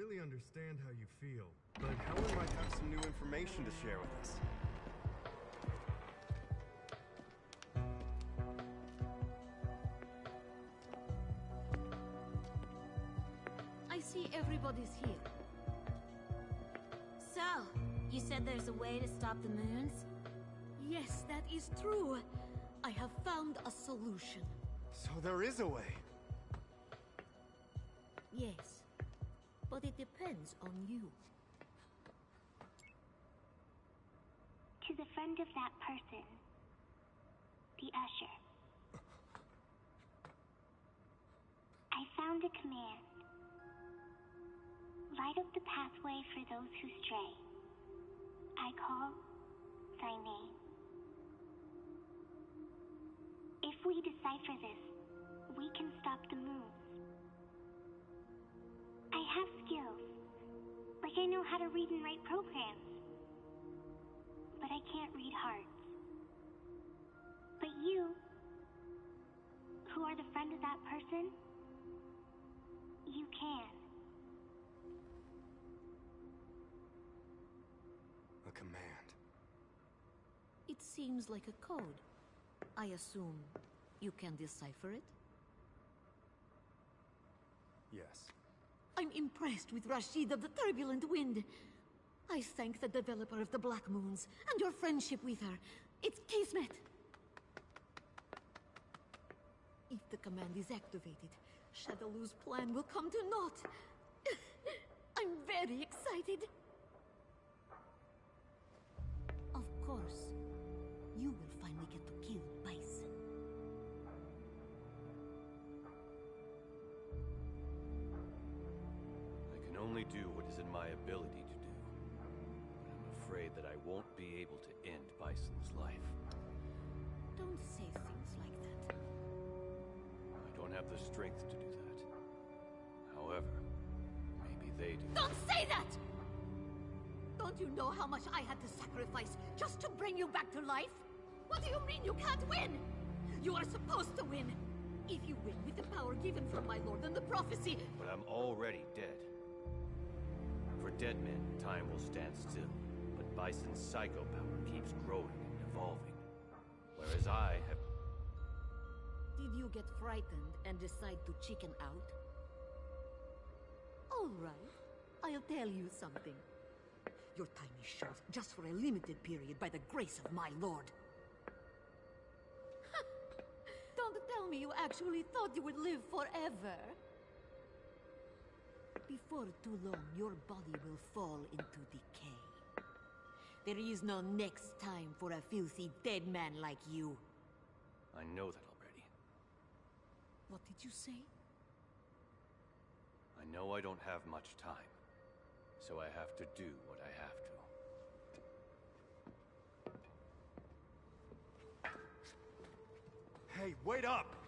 Speaker 3: Really understand how you feel, but Helen might have some new information to share with us.
Speaker 17: I see everybody's here. So, you said there's a way to stop the moons?
Speaker 24: Yes, that is true. I have found a solution.
Speaker 3: So there is a way.
Speaker 24: Yes, but it depends on you.
Speaker 25: To the friend of that person, the Usher. I found a command. Light up the pathway for those who stray. I call thy name. If we decipher this, we can stop the moons. I have skills. Like I know how to read and write programs. But I can't read hearts. But you, who are the friend of that person, you can.
Speaker 3: A command.
Speaker 24: It seems like a code. I assume you can decipher it?
Speaker 3: Yes.
Speaker 24: I'm impressed with Rashid of the Turbulent Wind. I thank the developer of the Black Moons and your friendship with her. It's Kismet. If the command is activated, Shadaloo's plan will come to naught. I'm very excited. Of course,
Speaker 18: do what is in my ability to do. But I'm afraid that I won't be able to end Bison's life.
Speaker 24: Don't say things like that.
Speaker 18: I don't have the strength to do that. However, maybe they do.
Speaker 24: Don't say that! Don't you know how much I had to sacrifice just to bring you back to life? What do you mean you can't win? You are supposed to win. If you win with the power given from my lord and the prophecy,
Speaker 18: But I'm already dead. For dead men, time will stand still. But Bison's psycho power keeps growing and evolving. Whereas I have...
Speaker 24: did you get frightened and decide to chicken out? All right. I'll tell you something. Your time is short, just for a limited period by the grace of my lord. Don't tell me you actually thought you would live forever. Before too long, your body will fall into decay. There is no next time for a filthy dead man like you.
Speaker 18: I know that already.
Speaker 24: What did you say?
Speaker 18: I know I don't have much time. So I have to do what I have to.
Speaker 3: Hey, wait up!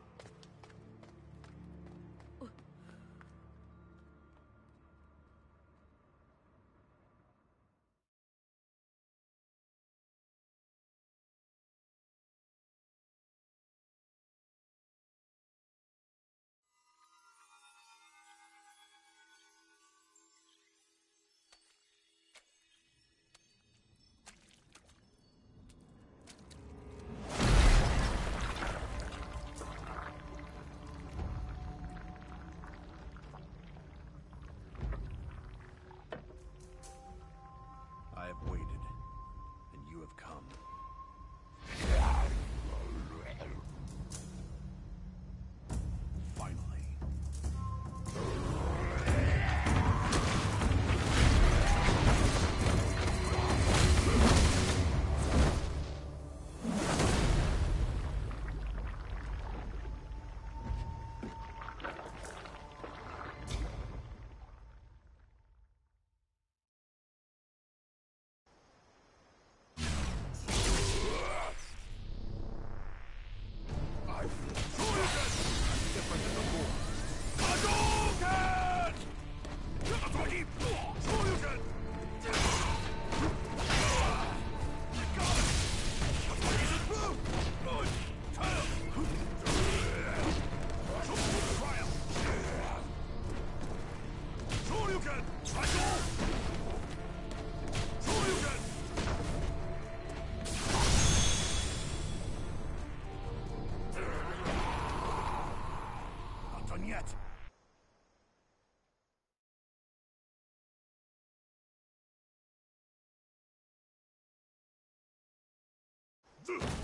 Speaker 19: Why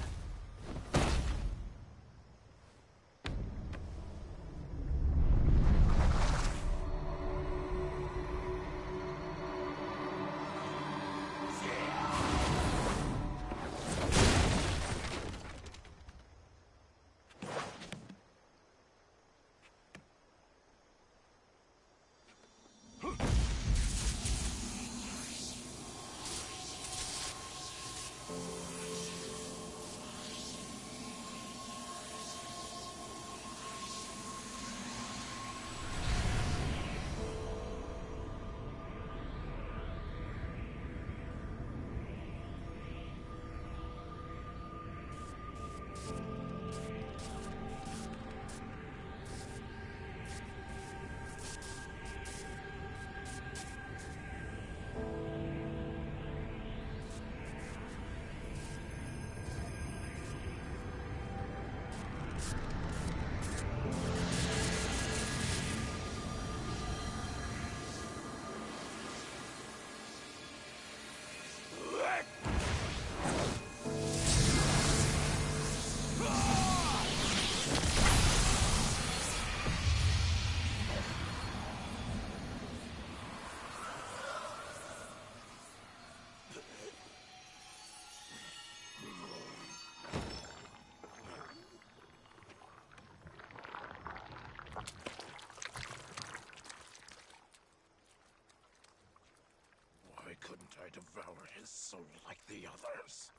Speaker 19: devour his soul like the others?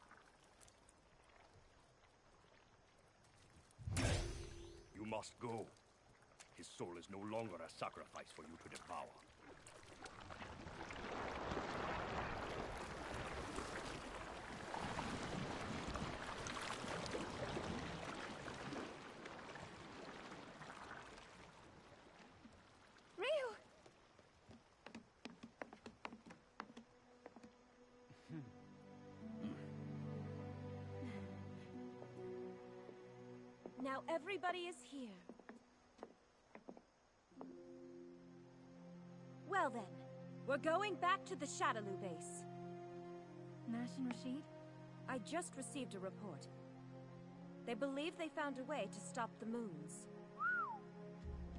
Speaker 12: You must go. His soul is no longer a sacrifice for you to devour.
Speaker 4: Everybody is here. Well then, we're going back to the Shadaloo base.
Speaker 13: Nash and Rashid?
Speaker 4: I just received a report. They believe they found a way to stop the moons.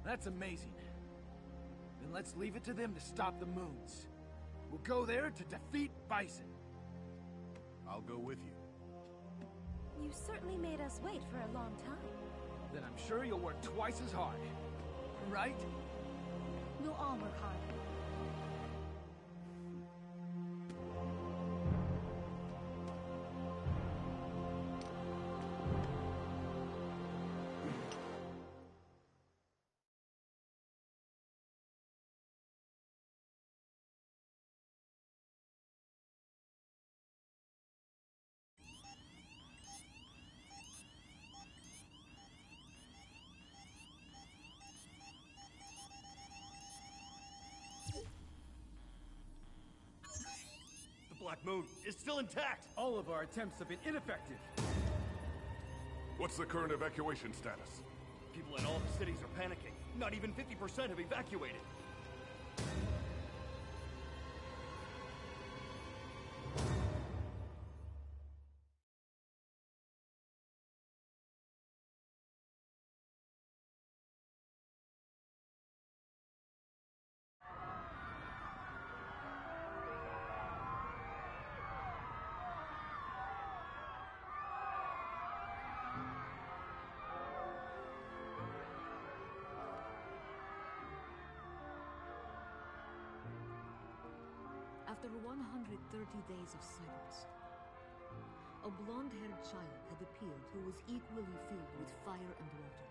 Speaker 5: That's amazing. Then let's leave it to them to stop the moons. We'll go there to defeat Bison.
Speaker 3: I'll go with you.
Speaker 4: You certainly made us wait for a long time.
Speaker 5: Then I'm sure you'll work twice as hard. Right?
Speaker 13: We'll all work hard.
Speaker 3: The Moon is still intact!
Speaker 26: All of our attempts have been ineffective.
Speaker 6: What's the current evacuation status?
Speaker 2: People in all the cities are panicking. Not even 50% have evacuated.
Speaker 24: After 130 days of silence, a blonde-haired child had appeared who was equally filled with fire and water.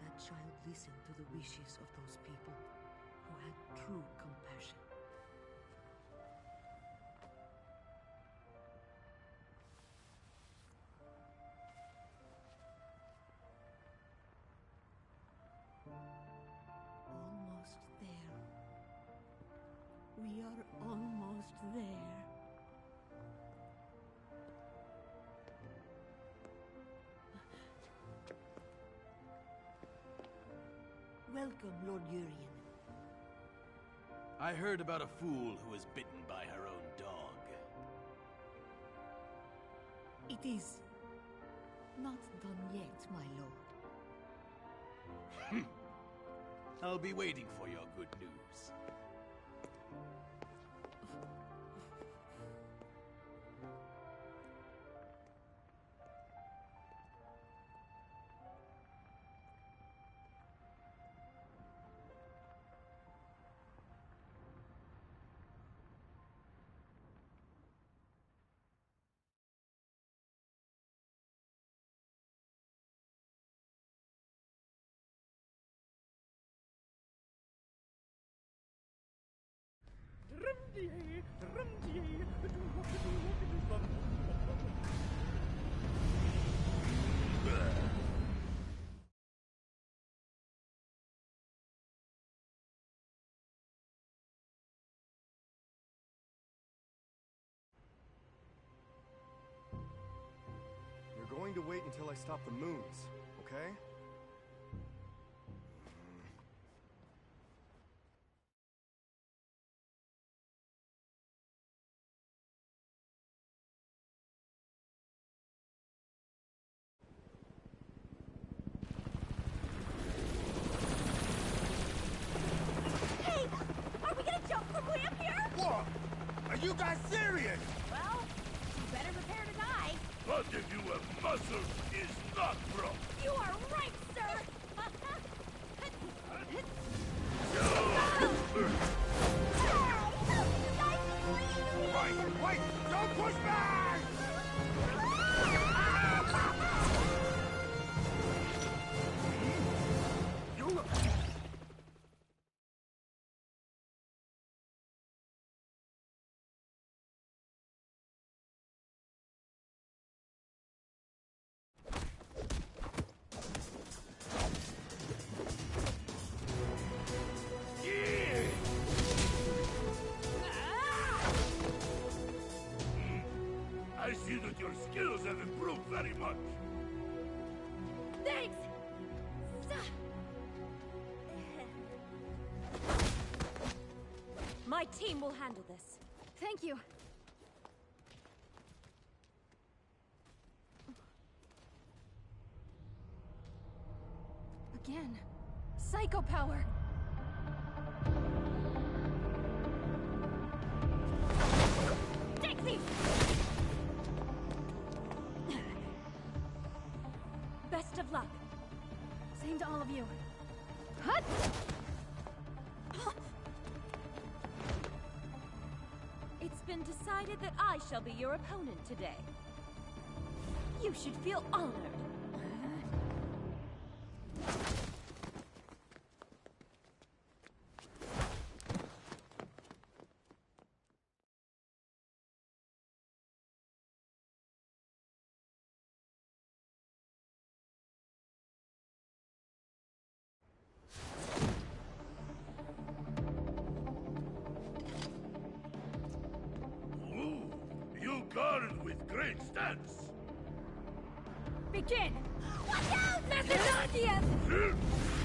Speaker 24: That child listened to the wishes of those people who had true compassion.
Speaker 11: Welcome, Lord Urien.
Speaker 5: I heard about a fool who was bitten by her own dog.
Speaker 11: It is not done yet, my lord. Hmm.
Speaker 5: I'll be waiting for your good news.
Speaker 27: You're going to wait until I stop the moons, okay?
Speaker 9: Guys serious?
Speaker 4: Team will handle this.
Speaker 13: Thank you. Again. Psycho power!
Speaker 4: Best of luck.
Speaker 13: Same to all of you.
Speaker 4: Decided that I shall be your opponent today. You should feel honored.
Speaker 9: Great stance.
Speaker 13: Begin!
Speaker 11: Watch out!
Speaker 13: Macedonian!
Speaker 11: Hmm?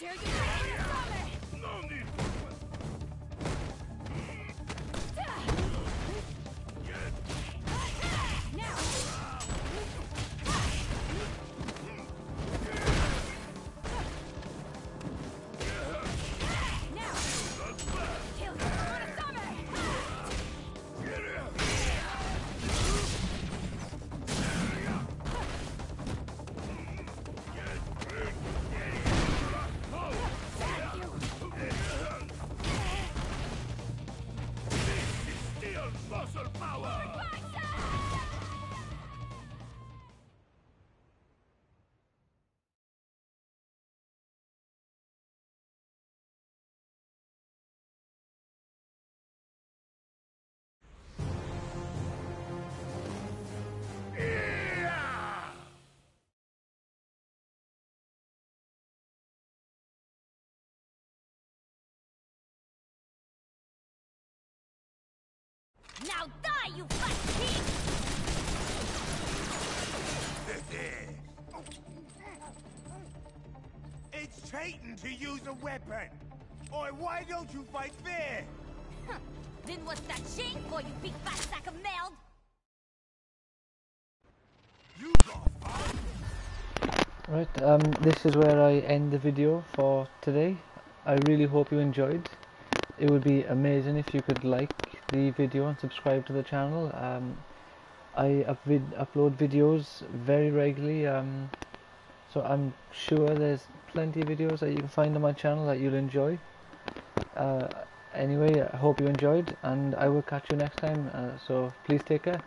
Speaker 11: Dare you
Speaker 9: Now you fat pig!
Speaker 8: it's cheating to use a weapon. Or why don't you fight fair?
Speaker 9: then what's that shame for, you big fat sack of meld?
Speaker 1: Right, um, this is where I end the video for today. I really hope you enjoyed. It would be amazing if you could like the video and subscribe to the channel. Um, I up vid upload videos very regularly, um, so I'm sure there's plenty of videos that you can find on my channel that you'll enjoy. Uh, anyway, I hope you enjoyed, and I will catch you next time. Uh, so please take care.